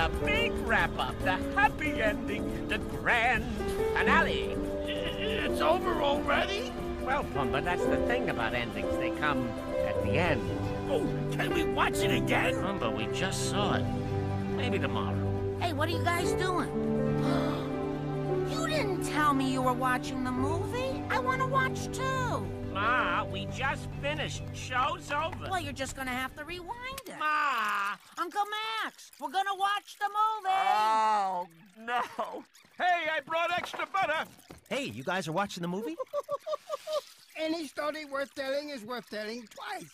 it, the big wrap-up, the happy ending, the grand finale. It's over already? Well, Pumbaa, that's the thing about endings. They come at the end. Oh, can we watch it again? Pumbaa, we just saw it. Maybe tomorrow. Hey, what are you guys doing? you didn't tell me you were watching the movie. I want to watch too. Ma, we just finished. Show's over. Well, you're just gonna have to rewind it. Ma! Uncle Max, we're gonna watch the movie. Oh, no. Hey, I brought extra butter. Hey, you guys are watching the movie? Any story worth telling is worth telling twice.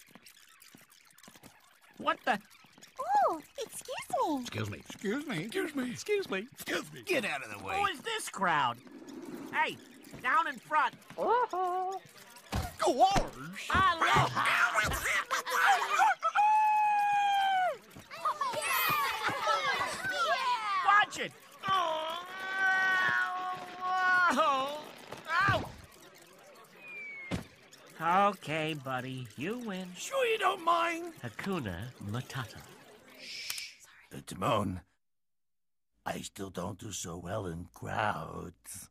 What the? Oh, excuse me. Excuse me. Excuse me. Excuse me. Excuse me. Excuse me. Get out of the way. Who is this crowd? Hey, down in front. Oh, Go ours. Watch it. Oh, whoa. Ow. Okay, buddy, you win. Sure you don't mind? Hakuna Matata. Shh. Sorry. Uh, Timon, I still don't do so well in crowds.